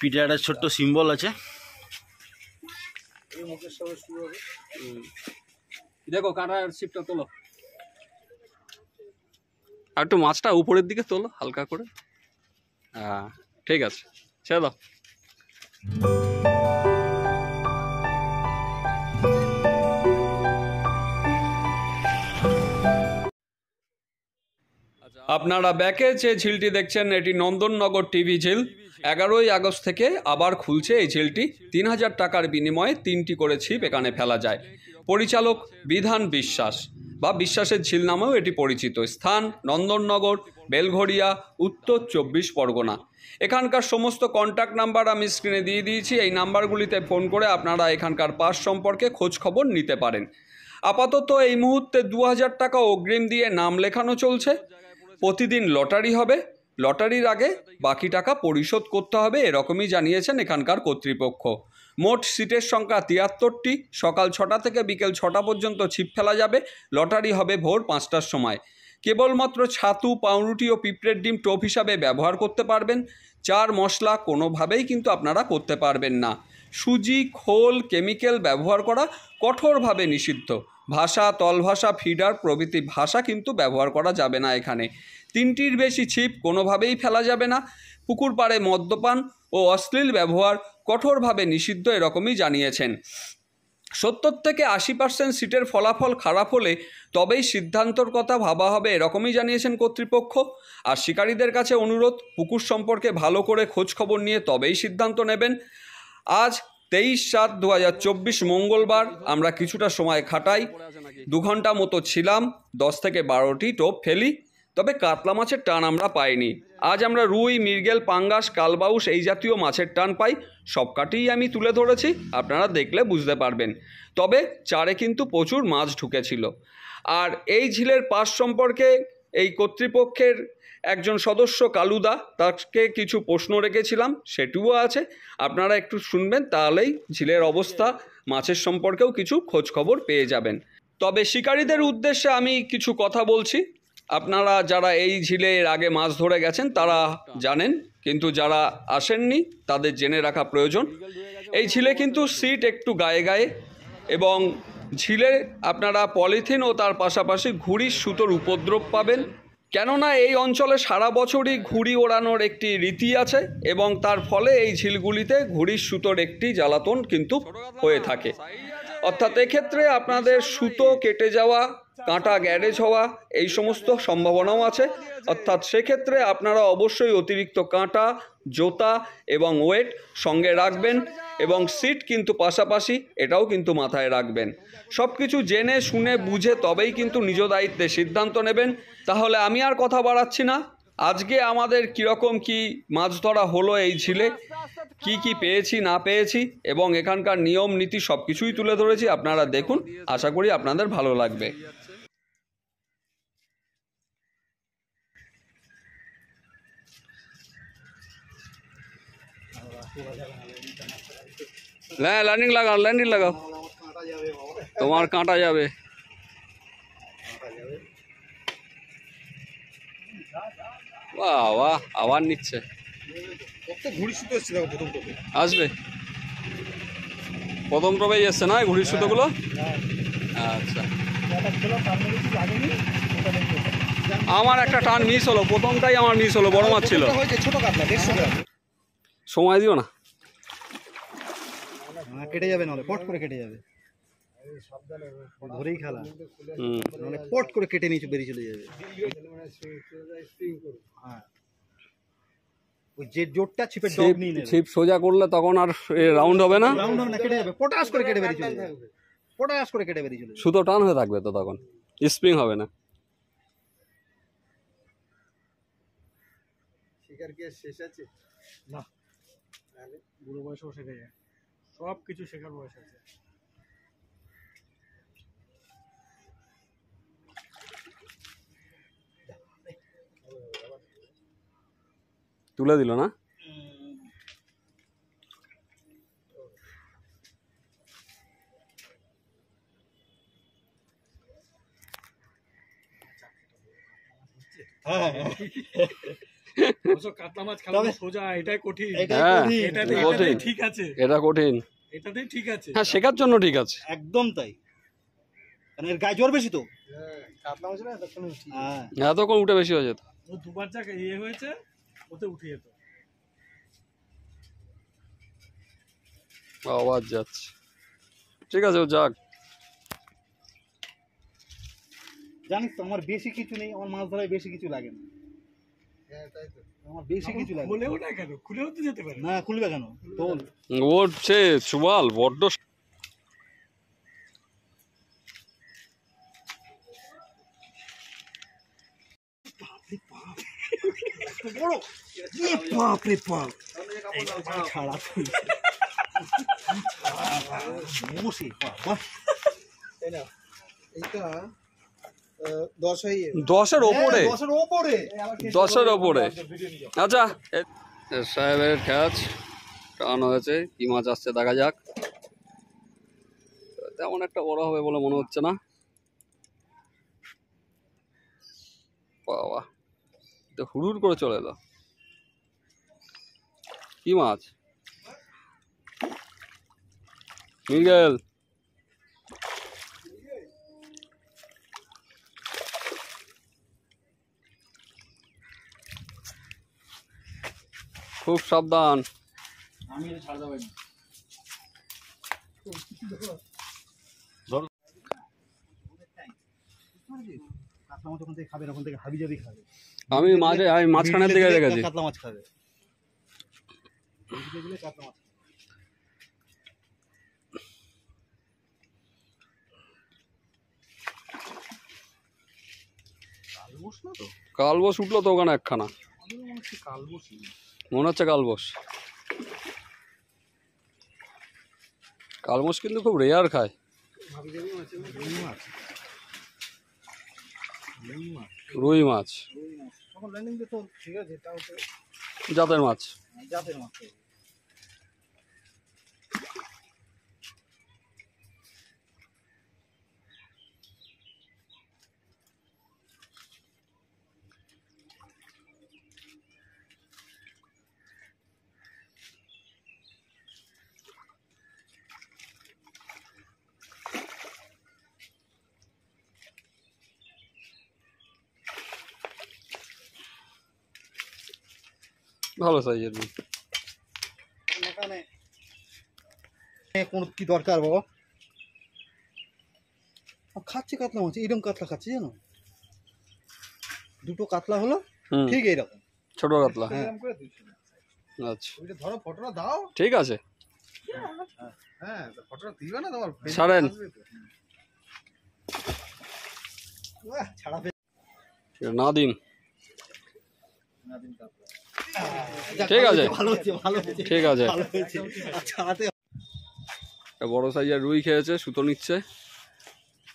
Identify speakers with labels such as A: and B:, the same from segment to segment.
A: পিঠে একটা ছোট্ট সিম্বল আছে।
B: দেখো কাঁটা শিপটা তোলো। আর একটু মাছটা উপরের দিকে তোলো হালকা করে। হ্যাঁ ঠিক আছে ছেড়ে দাও। আপনারা ব্যাকে যে ঝিলটি দেখছেন, এটি নন্দননগর টিভি ঝিল। এগারোই আগস্ট থেকে আবার খুলছে এই ঝিলটি। তিন হাজার টাকার বিনিময়ে তিনটি করে ছিপ এখানে ফেলা যায়। পরিচালক বিধান বিশ্বাস বা বিশ্বাসের ঝিল নামেও এটি পরিচিত। স্থান নন্দননগর বেলঘরিয়া উত্তর চব্বিশ পরগনা। এখানকার সমস্ত কন্ট্যাক্ট নাম্বার আমি স্ক্রিনে দিয়ে দিয়েছি। এই নাম্বারগুলিতে ফোন করে আপনারা এখানকার পাস সম্পর্কে খোঁজ খবর নিতে পারেন। আপাতত এই মুহূর্তে দু হাজার টাকা অগ্রিম দিয়ে নাম লেখানো চলছে। প্রতিদিন লটারি হবে, লটারির আগে বাকি টাকা পরিশোধ করতে হবে, এরকমই জানিয়েছেন এখানকার কর্তৃপক্ষ। মোট সিটের সংখ্যা তিয়াত্তরটি, সকাল ছটা থেকে বিকেল ছটা পর্যন্ত ছিপ ফেলা যাবে, লটারি হবে ভোর পাঁচটার সময়। কেবলমাত্র ছাতু, পাউরুটি ও পিঁপড়ের ডিম টোপ হিসাবে ব্যবহার করতে পারবেন, চার মশলা কোনোভাবেই কিন্তু আপনারা করতে পারবেন না। সুজি, খোল, কেমিক্যাল ব্যবহার করা কঠোরভাবে নিষিদ্ধ। ভাষা, তলভাষা, ফিডার প্রভৃতি ভাষা কিন্তু ব্যবহার করা যাবে না এখানে। তিনটির বেশি ছিপ কোনোভাবেই ফেলা যাবে না। পুকুর পাড়ে মদ্যপান ও অশ্লীল ব্যবহার কঠোরভাবে নিষিদ্ধ এরকমই জানিয়েছেন। সত্তর থেকে আশি পার্সেন্ট সিটের ফলাফল খারাপ হলে তবেই সিদ্ধান্তর কথা ভাবা হবে এরকমই জানিয়েছেন কর্তৃপক্ষ। আর শিকারীদের কাছে অনুরোধ, পুকুর সম্পর্কে ভালো করে খোঁজ খবর নিয়ে তবেই সিদ্ধান্ত নেবেন। আজ তেইশ সাত দু মঙ্গলবার আমরা কিছুটা সময় খাটাই। দু ঘণ্টা মতো ছিলাম, দশ থেকে বারোটি টোপ ফেলি, তবে কাতলা মাছের টান আমরা পাইনি। আজ আমরা রুই, মৃগেল, পাঙ্গাস, কালবাউস এই জাতীয় মাছের টান পাই সবকাটিই আমি তুলে ধরেছি, আপনারা দেখলে বুঝতে পারবেন। তবে চারে কিন্তু প্রচুর মাছ ঢুকেছিল। আর এই ঝিলের পাশ সম্পর্কে এই কর্তৃপক্ষের একজন সদস্য কালুদা, তাকে কিছু প্রশ্ন রেখেছিলাম, সেটিও আছে। আপনারা একটু শুনবেন, তাহলেই ঝিলের অবস্থা, মাছের সম্পর্কেও কিছু খোঁজ খবর পেয়ে যাবেন। তবে শিকারীদের উদ্দেশ্যে আমি কিছু কথা বলছি। আপনারা যারা এই ঝিলে এর আগে মাছ ধরে গেছেন, তারা জানেন, কিন্তু যারা আসেননি, তাদের জেনে রাখা প্রয়োজন। এই ঝিলে কিন্তু সিট একটু গায়ে গায়ে এবং ঝিলে আপনারা পলিথিন ও তার পাশাপাশি ঘুড়ির সুতোর উপদ্রব পাবেন। কেননা এই অঞ্চলে সারা বছরই ঘুড়ি ওড়ানোর একটি রীতি আছে এবং তার ফলে এই ঝিলগুলিতে ঘুড়ির সুতোর একটি জ্বালাতন কিন্তু হয়ে থাকে। অর্থাৎ এক্ষেত্রে আপনাদের সুতো কেটে যাওয়া কাঁটা গ্যারেজ হওয়া, এই সমস্ত সম্ভাবনাও আছে। অর্থাৎ সেক্ষেত্রে আপনারা অবশ্যই অতিরিক্ত কাঁটা, জোতা এবং ওয়েট সঙ্গে রাখবেন এবং সিট কিন্তু পাশাপাশি এটাও কিন্তু মাথায় রাখবেন। সব কিছু জেনে, শুনে, বুঝে তবেই কিন্তু নিজ দায়িত্বে সিদ্ধান্ত নেবেন। তাহলে আমি আর কথা বাড়াচ্ছি না। আজকে আমাদের কীরকম কি মাছ ধরা হলো এই ঝিলে, কি কি পেয়েছি, না পেয়েছি এবং এখানকার নিয়ম, নীতি সব কিছুই তুলে ধরেছি, আপনারা দেখুন। আশা করি আপনাদের ভালো লাগবে। হ্যাঁ ল্যান্ডিং লাগাও ল্যান্ডিং লাগাও তোমার কাঁটা যাবে বাহ আবার নিচ্ছে আসবে। প্রথম টবেই এসছে না ঘুড়ির সুতোগুলো? আচ্ছা। আমার একটা টান মিস হলো, প্রথমটাই আমার মিস হলো, বড় মাছ ছিল।
C: ছোট দেড়শো গ্রাম
B: সময় দিও না।
C: কেটে যাবে নাহলে পট করে কেটে যাবে। ধরেই খেলা। মানে পট করে কেটে নিয়ে বেরিয়ে চলে যাবে। হ্যাঁ। ওই যে জোরটা ছিপের ডগ
B: ছিপ
C: নিয়ে নেবে।
B: ছিপ সোজা করলে তখন আর রাউন্ড হবে না।
C: রাউন্ড হবে না কেটে যাবে। পটাশ করে কেটে বেরিয়ে চলে যাবে। পটাশ করে কেটে বেরিয়ে চলে যাবে।
B: সুতো টান হয়ে থাকবে তো তখন। স্প্রিং হবে না।
C: শিকার কি শেষ আছে? না। বুড়ো বয়সেও শেখা যায়। সব কিছু শেখার বয়স আছে।
B: তুলে দিল না?
D: কাতলা মাছ খাওয়া সোজা এটাই কঠিন।
C: এটাই
E: হ্যাঁ,
C: কঠিন।
D: ঠিক আছে।
E: এটা কঠিন।
D: এটাতেই ঠিক আছে।
E: হ্যাঁ শেখার জন্য ঠিক আছে।
C: একদম তাই। কারণ এর গায়ে জ্বর বেশি তো?
D: কাতলা মাছ না
C: হ্যাঁ।
E: এতক্ষণ উঠে বেশি হয়ে যেত।
D: দুবার যা ইয়ে হয়েছে ওতে উঠে যেত।
E: আওয়াজ যাচ্ছে। ঠিক আছে ও যাক।
C: জানিস তো আমার বেশি কিছু নেই আমার মাছ ধরায় বেশি কিছু লাগে না।
E: ওর সে সুবাল বড্ড
C: বাপ রে বাপ। ছাড়া বসে বাবা
E: ওপরে
C: দশের ওপরে?
E: দশের ওপরে। আচ্ছা। সাহেবের টানো হয়েছে কি মাছ আসছে দেখা যাক। তেমন একটা বড় হবে বলে মনে হচ্ছে না। বাবা তো হুড়ুর করে চলে এলো। কি মাছ? মিগেল খুব সাবধান
C: আমি ছাড় দেবো কাতলা মাছ ওখান থেকে খাবে না, ওখান থেকে হাবি জাবি সাবধান।
E: আমি মাঝে আমি মাঝখানের দিকে রেখেছি
C: কাতলা মাছ খাবে কাতলা মাছ কালবোস না তো?
E: কালবোস উঠল তো ওখানে একখানা।
C: আমি মনে হচ্ছে
E: কালবোস কালবোস কিন্তু খুব রেয়ার খায়।
C: রুই মাছ।
E: জাতের মাছ।
C: জাতের মাছ।
E: ভালো সাইজের রুই
C: এখানে কোন কি দরকার বাবা? খাচ্ছে কাতলা মাছ এরকম কাতলা খাচ্ছে জানো? দুটো কাতলা হলো ঠিক এইরকম।
E: ছোট কাতলা।
C: হ্যাঁ
E: আচ্ছা।
C: ধরো ফটোটা দাও।
E: ঠিক আছে।
C: হ্যাঁ ফটোটা দিবে না তোমার
E: ছাড়েন।
C: ছাড়া
E: না দিন
C: যাক,
E: ঠিক আছে। ঠিক আছে। একটা বড় সাইজের রুই খেয়েছে সুতো নিচ্ছে।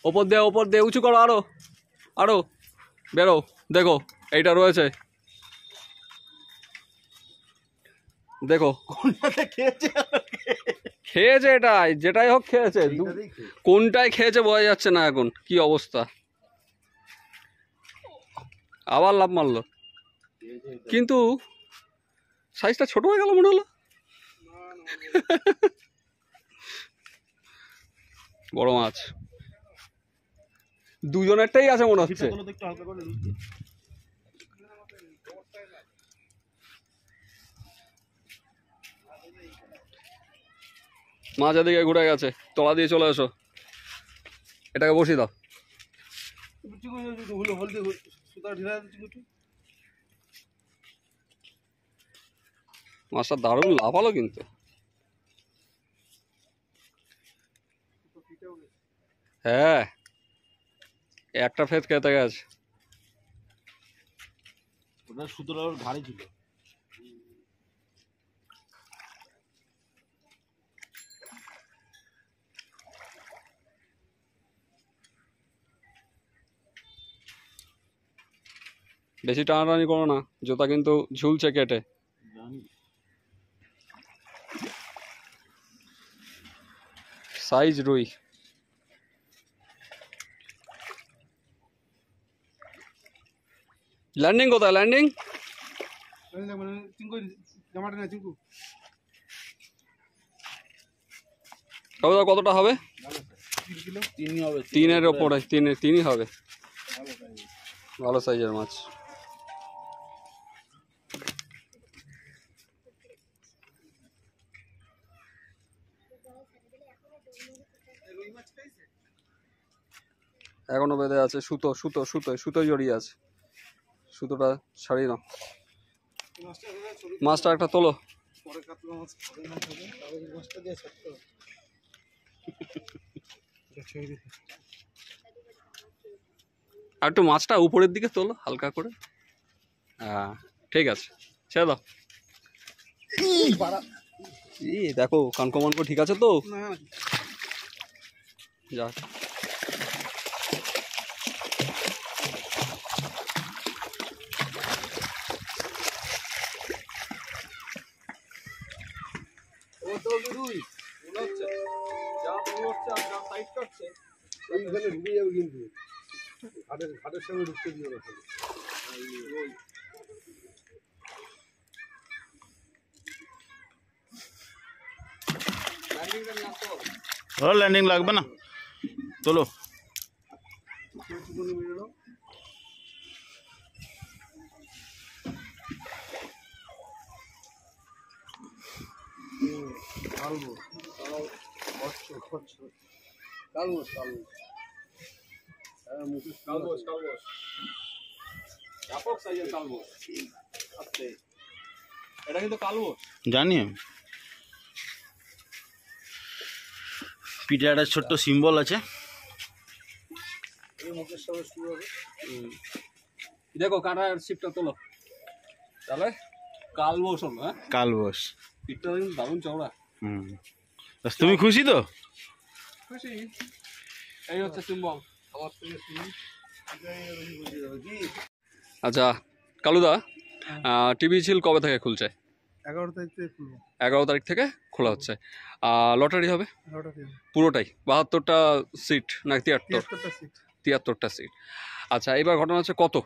E: ওপর দে ওপর দে উঁচু করো আরও আরও। বেরো দেখো এইটা রয়েছে। দেখো।
C: খেয়েছে
E: এটাই যেটাই হোক খেয়েছে। কোনটাই খেয়েছে। বোঝা যাচ্ছে না এখন কি অবস্থা। আবার লাভ মারলো। কিন্তু সাইজটা ছোট হয়ে গেল মনে হলো? বড় মাছ। দুজনেরটাই আছে মনে হচ্ছে। মাছ এদিকে ঘুরে গেছে। তলা দিয়ে চলে এসো। এটাকে বসিয়ে দাও। মাছটা দারুণ লাফালো কিন্তু। হ্যাঁ একটা ফেস খেতে গেছে।
C: ওটা সুতোটা ঘাড়ে ছিল।
E: বেশি টানাটানি করো না জুতা কিন্তু ঝুলছে কেটে।
C: জানি
E: সাইজ রুই ল্যান্ডিং কোথায় ল্যান্ডিং
F: মানে চিঙ্কু জামাটা না চিঙ্কু
E: কাকুদা কতটা হবে
F: তিন কিলো তিনই হবে
E: তিনের ওপরে তিন তিনই হবে ভালো সাইজের মাছ এখনও বেঁধে আছে, সুতো সুতো সুতো সুতো জড়িয়ে আছে। সুতোটা ছাড়িয়ে নাও মাছটা একটা তোলো।
F: ছেড়ে
E: আর একটু মাছটা উপরের দিকে তোলো, হালকা করে। হ্যাঁ ঠিক আছে, ছেড়ে দাও। এই দেখো কানকো মানকো ঠিক আছে তো? যাক
F: ঘাটের ঘাটের সঙ্গে ঢুকতে দিও না খালি।
A: ওর ল্যান্ডিং লাগবে না তোলো
F: একটুখানি মেরে দাও। হুম, কালবো কাল হচ্ছ হচ্ছ কালবোস কালবোস হ্যাঁ মুখে
E: কালবোস কালবোস ব্যাপক সাইজের কালবোস আস্তে এটা কিন্তু কালবোস
A: জানি আমি পিঠে একটা ছোট্ট সিম্বল আছে।
E: দেখো কাঁটার শিপটা তোলো। তাহলে কালবোস হলো হ্যাঁ?
A: কালবোস
E: পিঠটা কিন্তু দারুণ চওড়া।
A: হুম। তুমি খুশি তো?
E: খুশি। এই হচ্ছে সিম্বল
F: আমার থেকে শুনি। এরকম বুঝে যাবে কি?
E: আচ্ছা কালুদা টিভি ছিল কবে থেকে খুলছে?
F: এগারো তারিখ থেকে
E: এগারো তারিখ থেকে খোলা হচ্ছে। আর লটারি হবে? পুরোটাই? বাহাত্তরটা সিট না তিয়াত্তর?
F: তিয়াত্তরটা সিট।
E: আচ্ছা এবার ঘটনা হচ্ছে কত?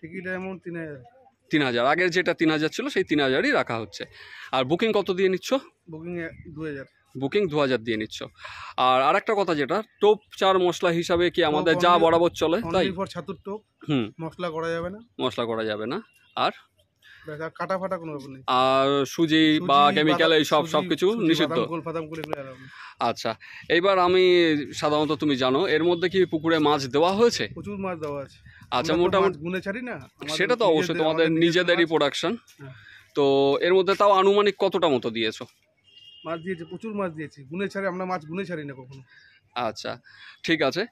F: টিকিট অ্যামাউন্ট তিন হাজার।
E: তিন হাজার। আগের যেটা তিন হাজার ছিল সেই তিন হাজারই রাখা হচ্ছে। আর বুকিং কত দিয়ে নিচ্ছ?
F: বুকিং দু হাজার।
E: বুকিং দু হাজার দিয়ে নিচ্ছ। আর আরেকটা কথা যেটা টোপ চার মশলা হিসাবে কি আমাদের যা বরাবর চলে তাই?
F: ছাতুর টোপ।
E: হুম।
F: মশলা করা যাবে না।
E: মশলা করা যাবে না। আর
F: কাটা ফাটা কোনো ব্যাপার নেই।
E: আর সুজি বা কেমিক্যাল এই সব সব কিছু নিষিদ্ধ। আচ্ছা এইবার আমি সাধারণত তুমি জানো এর মধ্যে কি পুকুরে মাছ দেওয়া হয়েছে?
F: প্রচুর মাছ দেওয়া আছে।
E: আচ্ছা মোটামুটি
F: গুনে ছাড়ি না
E: সেটা তো অবশ্যই তোমাদের নিজেদেরই প্রোডাকশন
F: হ্যাঁ।
E: তো এর মধ্যে তাও আনুমানিক কতটা মতো দিয়েছ?
F: মাছ দিয়েছে প্রচুর মাছ দিয়েছি গুনে ছাড়ি আমরা মাছ গুনে ছাড়ি না কখনো।
E: আচ্ছা ঠিক আছে।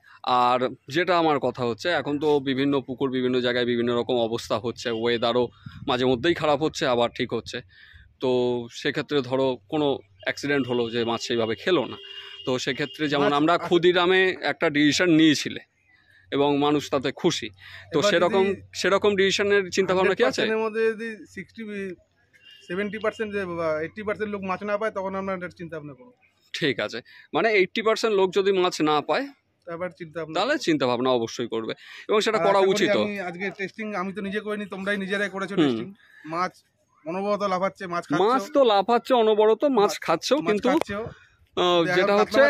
E: আর যেটা আমার কথা হচ্ছে এখন তো বিভিন্ন পুকুর বিভিন্ন জায়গায় বিভিন্ন রকম অবস্থা হচ্ছে ওয়েদারও মাঝে মধ্যেই খারাপ হচ্ছে আবার ঠিক হচ্ছে। তো সেক্ষেত্রে ধরো কোনো অ্যাক্সিডেন্ট হলো যে মাছ সেইভাবে খেলো না। তো সেক্ষেত্রে যেমন আমরা
F: আচ্ছা।
E: ক্ষুদিরামে একটা ডিসিশন নিয়েছিলে এবং মানুষ তাতে খুশি। তো সেরকম সেরকম ডিসিশনের চিন্তা ভাবনা কি আছে?
F: মধ্যে যদি sixty seventy percent eighty percent লোক মাছ না পায় তখন আমরা চিন্তা ভাবনা করব।
E: ঠিক আছে। মানে এইট্টি পার্সেন্ট লোক যদি মাছ না পায়
F: চিন্তা
E: তাহলে। চিন্তা ভাবনা অবশ্যই করবে। এবং সেটা করা উচিত
F: আমি আজকে টেস্টিং আমি তো নিজে করিনি তোমরাই নিজেরাই করেছ টেস্টিং মাছ অনবরত লাফাচ্ছে মাছ
E: মাছ তো লাফাচ্ছে অনবরত মাছ খাচ্ছেও কিন্তু যেটা হচ্ছে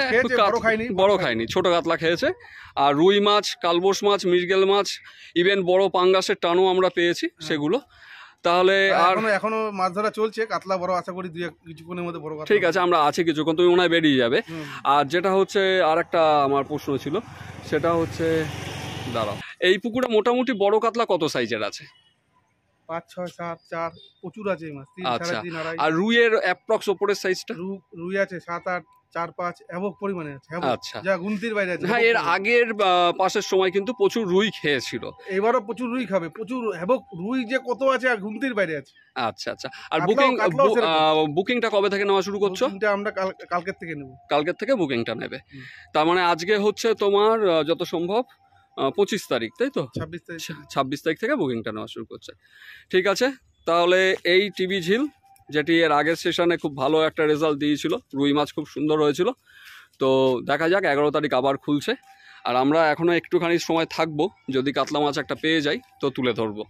F: বড় খায়নি,
E: ছোট কাতলা খেয়েছে। আর রুই মাছ কালবোস মাছ মৃগেল মাছ ইভেন বড় পাঙ্গাসের টানও আমরা পেয়েছি সেগুলো। তাহলে আর
F: এখনও মাছ ধরা চলছে কাতলা বড় আশা করি দুই কিছুক্ষণের মধ্যে বড়
E: ঠিক আছে আমরা আছি কিছুক্ষণ তুমি মনে হয় বেরিয়ে যাবে। আর যেটা হচ্ছে আর একটা আমার প্রশ্ন ছিল সেটা হচ্ছে দাঁড়াও এই পুকুরে মোটামুটি বড় কাতলা কত সাইজের আছে?
F: পাঁচ ছয় সাত চার প্রচুর আছে
E: আচ্ছা। আর রুইয়ের অ্যাপ্রক্স ওপরের সাইজটা
F: রু- রুই আছে সাত আট চার পাঁচ এবক পরিমাণে আছে
E: আচ্ছা।
F: যা গুনতির বাইরে আছে
E: হ্যাঁ এর আগের পাশের সময় কিন্তু প্রচুর রুই খেয়েছিল।
F: এবারও প্রচুর রুই খাবে প্রচুর হেবক রুই যে কত আছে আর গুনতির বাইরে আছে।
E: আচ্ছা আচ্ছা। আর বুকিং বুকিংটা কবে থেকে নেওয়া শুরু করছ?
F: তিনটা আমরা কাল- কালকের থেকে নেব।
E: কালকের থেকে বুকিংটা নেবে। তার মানে আজকে হচ্ছে তোমার যত সম্ভব পঁচিশ তারিখ তাই তো?
F: ছাব্বিশ তারিখ।
E: ছাব্বিশ তারিখ থেকে বুকিংটা নেওয়া শুরু করছে। ঠিক আছে তাহলে এই টিভি ঝিল যেটি এর আগের সেশনে খুব ভালো একটা রেজাল্ট দিয়েছিল। রুই মাছ খুব সুন্দর হয়েছিল। তো দেখা যাক, এগারো তারিখ আবার খুলছে। আর আমরা এখনও একটুখানি সময় থাকব, যদি কাতলা মাছ একটা পেয়ে যাই, তো তুলে ধরবো।